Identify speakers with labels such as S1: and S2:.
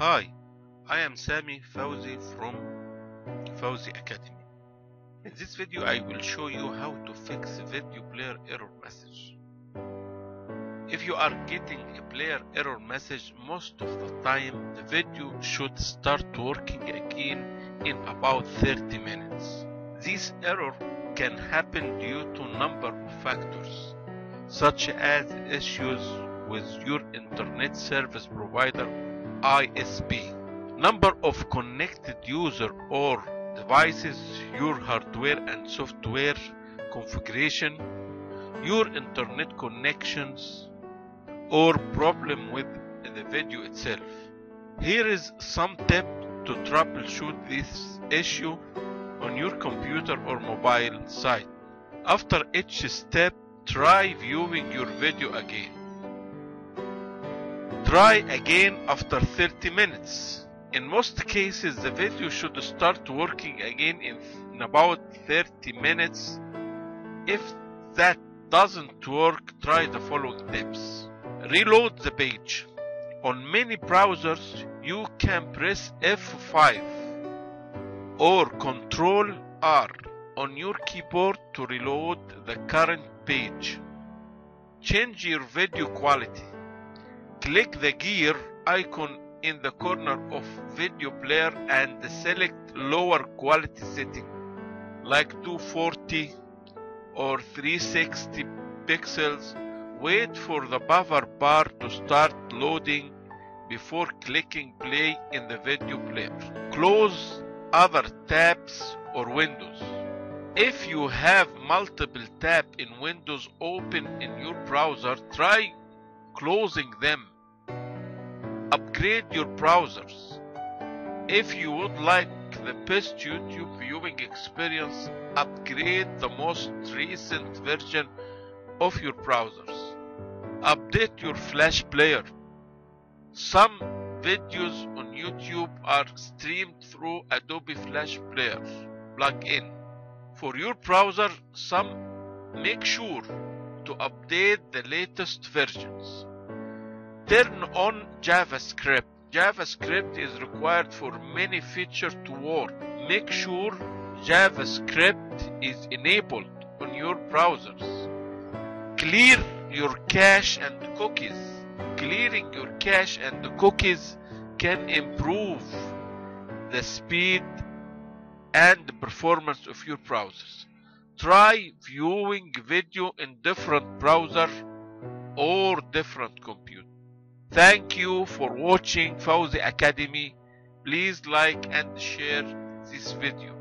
S1: Hi, I am Sami Fawzi from Fawzi Academy. In this video I will show you how to fix video player error message. If you are getting a player error message most of the time the video should start working again in about 30 minutes. This error can happen due to number of factors such as issues with your internet service provider ISP, number of connected user or devices, your hardware and software configuration, your internet connections, or problem with the video itself. Here is some tip to troubleshoot this issue on your computer or mobile site. After each step, try viewing your video again. Try again after 30 minutes. In most cases, the video should start working again in, about 30 minutes. If that doesn't work, try the following tips. Reload the page. On many browsers, you can press F5 or Ctrl R on your keyboard to reload the current page. Change your video quality. Click the gear icon in the corner of video player and select lower quality setting like 240 or 360 pixels. Wait for the buffer bar to start loading before clicking play in the video player. Close other tabs or windows. If you have multiple tabs in Windows open in your browser, try closing them. Upgrade your browsers. If you would like the best YouTube viewing experience, upgrade the most recent version of your browsers. Update your Flash player. Some videos on YouTube are streamed through Adobe Flash Player plugin. For your browser, some make sure to update the latest versions. Turn on JavaScript. JavaScript is required for many features to work. Make sure JavaScript is enabled on your browsers. Clear your cache and cookies. Clearing your cache and the cookies can improve the speed and the performance of your browsers. Try viewing video in different browser or different computer. Thank you for watching Fawzi Academy. Please like and share this video.